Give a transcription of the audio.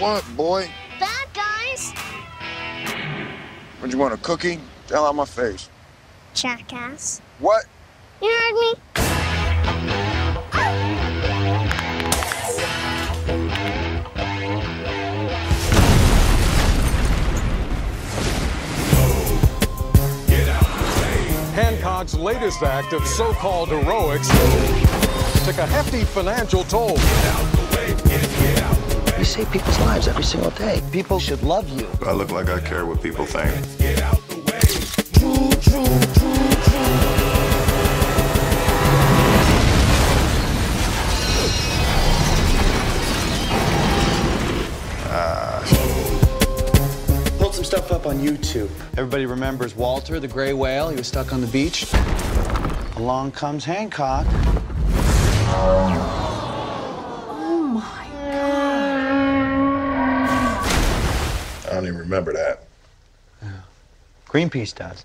want, boy? Bad guys. What you want, a cookie? Tell out my face. Jackass. What? You heard me? Hancock's latest act of so-called heroics took a hefty financial toll. Save people's lives every single day. People should love you. I look like I care what people think. Pulled some stuff up on YouTube. Everybody remembers Walter, the gray whale. He was stuck on the beach. Along comes Hancock. I don't even remember that. Greenpeace does.